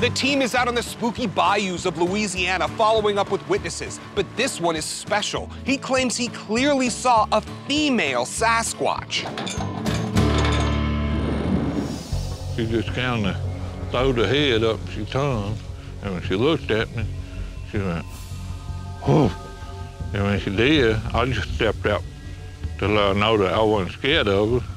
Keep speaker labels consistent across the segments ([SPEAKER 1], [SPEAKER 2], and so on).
[SPEAKER 1] The team is out on the spooky bayous of Louisiana following up with witnesses, but this one is special. He claims he clearly saw a female Sasquatch.
[SPEAKER 2] She just kind of throwed her head up, she turned, and when she looked at me, she went, whoa. And when she did, I just stepped out to let her know that I wasn't scared of her.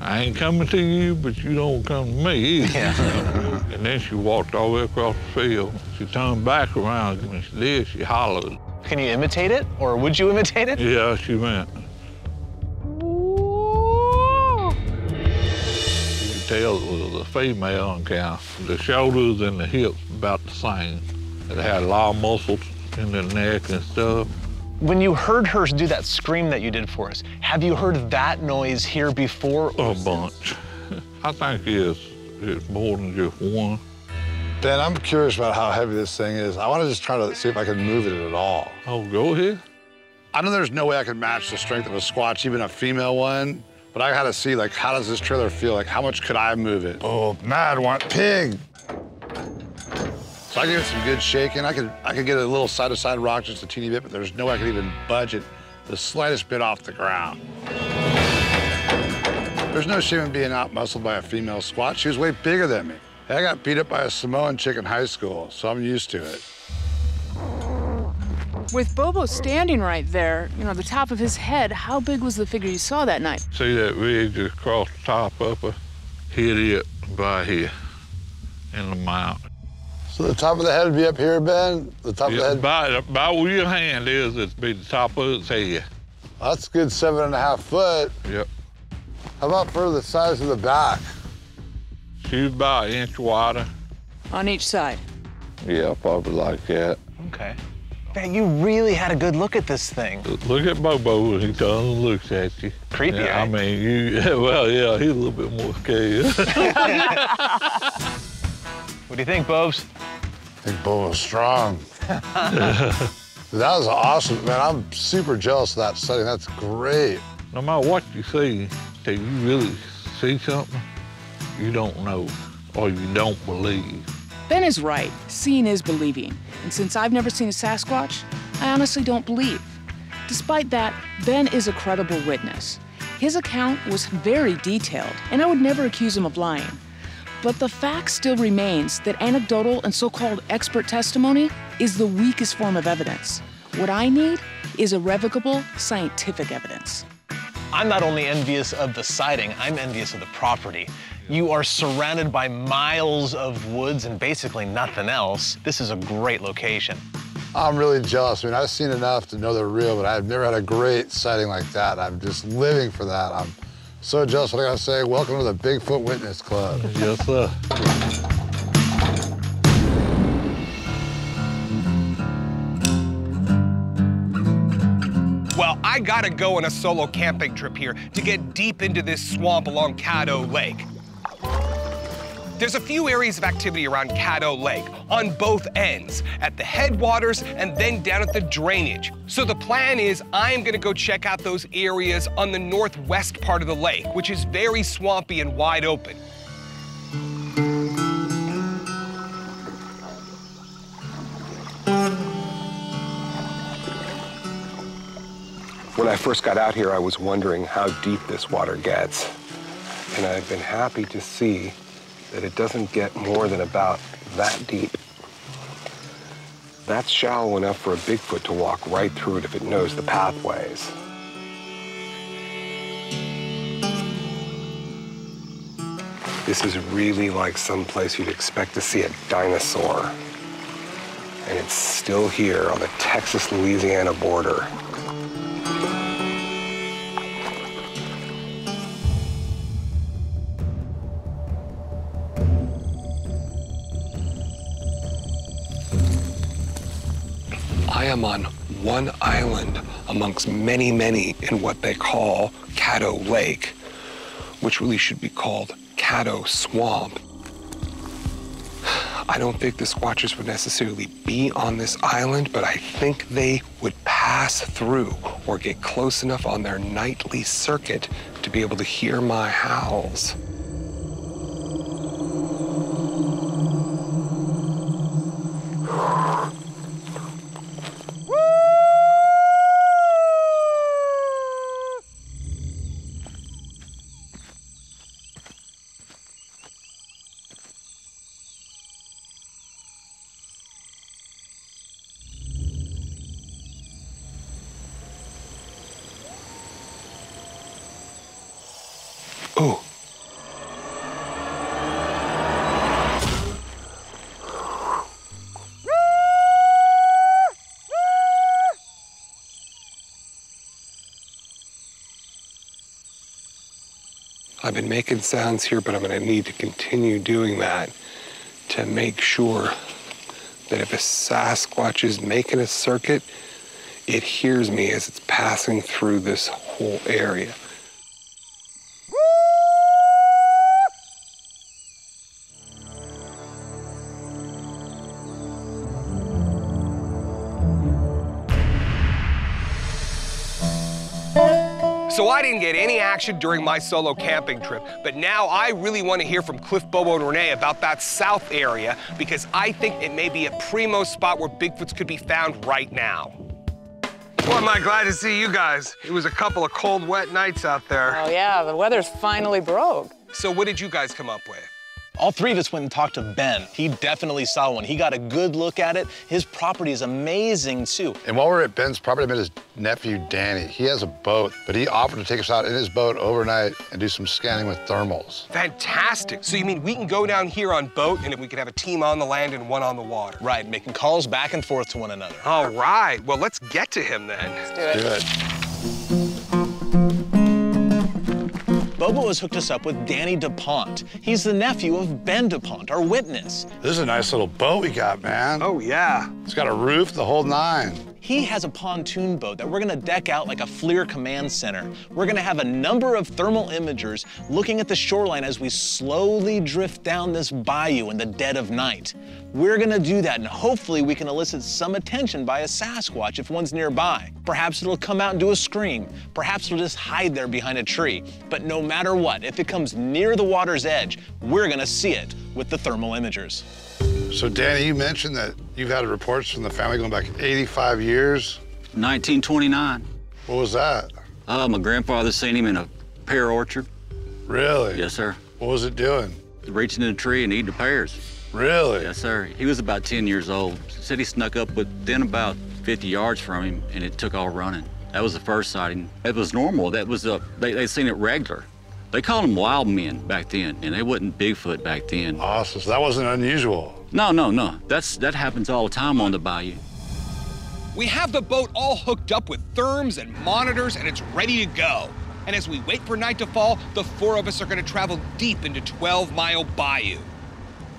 [SPEAKER 2] I ain't coming to you, but you don't come to me either.
[SPEAKER 3] Yeah.
[SPEAKER 2] and then she walked all the way across the field. She turned back around, and when she did, she hollered.
[SPEAKER 3] Can you imitate it, or would you imitate it?
[SPEAKER 2] Yeah, she went. You could tell it was a female on count. The shoulders and the hips about the same. It had a lot of muscles in the neck and stuff.
[SPEAKER 3] When you heard her do that scream that you did for us, have you heard that noise here before?
[SPEAKER 2] A bunch. I think it's, it's more than just one.
[SPEAKER 4] Ben, I'm curious about how heavy this thing is. I want to just try to see if I can move it at all.
[SPEAKER 2] Oh, go ahead.
[SPEAKER 4] I know there's no way I can match the strength of a Squatch, even a female one, but I gotta see, like, how does this trailer feel? Like, how much could I move it? Oh, mad one, pig. So I can get some good shaking. I could, I could get a little side-to-side rock just a teeny bit, but there's no way I could even budge it the slightest bit off the ground. There's no shame in being out-muscled by a female Squatch. She was way bigger than me. I got beat up by a Samoan chick in high school, so I'm used to it.
[SPEAKER 5] With Bobo standing right there, you know, the top of his head, how big was the figure you saw that night?
[SPEAKER 2] See that ridge just across the top of her? Hit it by here in the mouth.
[SPEAKER 4] So the top of the head would be up here, Ben? The top
[SPEAKER 2] Yeah,
[SPEAKER 4] of the head?
[SPEAKER 2] By, about where your hand is, it'd be the top of its head.
[SPEAKER 4] That's a good seven and a half foot.
[SPEAKER 2] Yep.
[SPEAKER 4] How about for the size of the back?
[SPEAKER 2] She's about an inch wider.
[SPEAKER 5] On each side.
[SPEAKER 2] Yeah, probably like that.
[SPEAKER 3] Okay. Man, you really had a good look at this thing.
[SPEAKER 2] Look at Bobo when he turns and looks at you.
[SPEAKER 3] Creepy,
[SPEAKER 2] Yeah, I
[SPEAKER 3] eh?
[SPEAKER 2] mean, you, well, yeah, he's a little bit more scared.
[SPEAKER 3] What do you think, Bobes?
[SPEAKER 4] I think Bobo's strong. that was awesome, man. I'm super jealous of that setting. That's great.
[SPEAKER 2] no matter what you see, you really see something, you don't know or you don't believe.
[SPEAKER 5] Ben is right. Seeing is believing. And since I've never seen a Sasquatch, I honestly don't believe. Despite that, Ben is a credible witness. His account was very detailed, and I would never accuse him of lying. But the fact still remains that anecdotal and so called expert testimony is the weakest form of evidence. What I need is irrevocable scientific evidence.
[SPEAKER 3] I'm not only envious of the sighting, I'm envious of the property. You are surrounded by miles of woods and basically nothing else. This is a great location.
[SPEAKER 4] I'm really jealous. I mean, I've seen enough to know they're real, but I've never had a great sighting like that. I'm just living for that. I'm so jealous. What I gotta say, welcome to the Bigfoot Witness Club.
[SPEAKER 2] Yes, sir.
[SPEAKER 1] I gotta go on a solo camping trip here to get deep into this swamp along Caddo Lake. There's a few areas of activity around Caddo Lake on both ends, at the headwaters and then down at the drainage. So the plan is I'm gonna go check out those areas on the northwest part of the lake, which is very swampy and wide open. When I first got out here, I was wondering how deep this water gets. And I've been happy to see that it doesn't get more than about that deep. That's shallow enough for a Bigfoot to walk right through it if it knows the pathways. This is really like some place you'd expect to see a dinosaur. And it's still here on the Texas-Louisiana border. Am on one island amongst many, many in what they call Caddo Lake, which really should be called Caddo Swamp. I don't think the Squatchers would necessarily be on this island, but I think they would pass through or get close enough on their nightly circuit to be able to hear my howls. Oh. I've been making sounds here, but I'm going to need to continue doing that to make sure that if a Sasquatch is making a circuit, it hears me as it's passing through this whole area. So I didn't get any action during my solo camping trip, but now I really want to hear from Cliff, Bobo, and Ranae about that south area because I think it may be a primo spot where Bigfoots could be found right now. Well, am I glad to see you guys. It was a couple of cold, wet nights out there.
[SPEAKER 6] Oh, yeah, the weather's finally broke.
[SPEAKER 1] So what did you guys come up with?
[SPEAKER 3] All three of us went and talked to Ben. He definitely saw one. He got a good look at it. His property is amazing, too.
[SPEAKER 4] And while we're at Ben's property, I met his nephew, Danny. He has a boat, but he offered to take us out in his boat overnight and do some scanning with thermals.
[SPEAKER 1] Fantastic. So you mean we can go down here on boat and if we can have a team on the land and one on the water?
[SPEAKER 3] Right, making calls back and forth to one another.
[SPEAKER 1] All right. Well, let's get to him then.
[SPEAKER 6] Let's do it.
[SPEAKER 4] Do it.
[SPEAKER 3] Bobo has hooked us up with Danny DuPont. He's the nephew of Ben DuPont, our witness.
[SPEAKER 4] This is a nice little boat we got, man.
[SPEAKER 1] Oh, yeah.
[SPEAKER 4] It's got a roof, the whole nine.
[SPEAKER 3] He has a pontoon boat that we're gonna deck out like a FLIR command center. We're gonna have a number of thermal imagers looking at the shoreline as we slowly drift down this bayou in the dead of night. We're gonna do that and hopefully we can elicit some attention by a Sasquatch if one's nearby. Perhaps it'll come out and do a scream. Perhaps it'll just hide there behind a tree. But no matter what, if it comes near the water's edge, we're gonna see it with the thermal imagers.
[SPEAKER 4] So, Danny, you mentioned that you've had reports from the family going back 85 years.
[SPEAKER 7] 1929.
[SPEAKER 4] What was that?
[SPEAKER 7] Uh, my grandfather seen him in a pear orchard.
[SPEAKER 4] Really?
[SPEAKER 7] Yes, sir.
[SPEAKER 4] What was it doing?
[SPEAKER 7] Reaching in a tree and eating the pears.
[SPEAKER 4] Really?
[SPEAKER 7] Yes, sir. He was about 10 years old. Said he snuck up within about 50 yards from him and it took all running. That was the first sighting. It was normal. That was, a, they, they seen it regular. They called them wild men back then, and they wasn't Bigfoot back then.
[SPEAKER 4] Awesome. So that wasn't unusual.
[SPEAKER 7] No, no, no. That's That happens all the time on the bayou.
[SPEAKER 1] We have the boat all hooked up with therms and monitors and it's ready to go. And as we wait for night to fall, the four of us are going to travel deep into 12 Mile Bayou.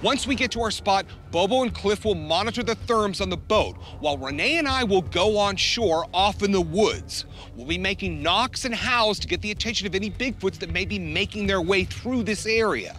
[SPEAKER 1] Once we get to our spot, Bobo and Cliff will monitor the therms on the boat, while Ranae and I will go on shore off in the woods. We'll be making knocks and howls to get the attention of any Bigfoots that may be making their way through this area.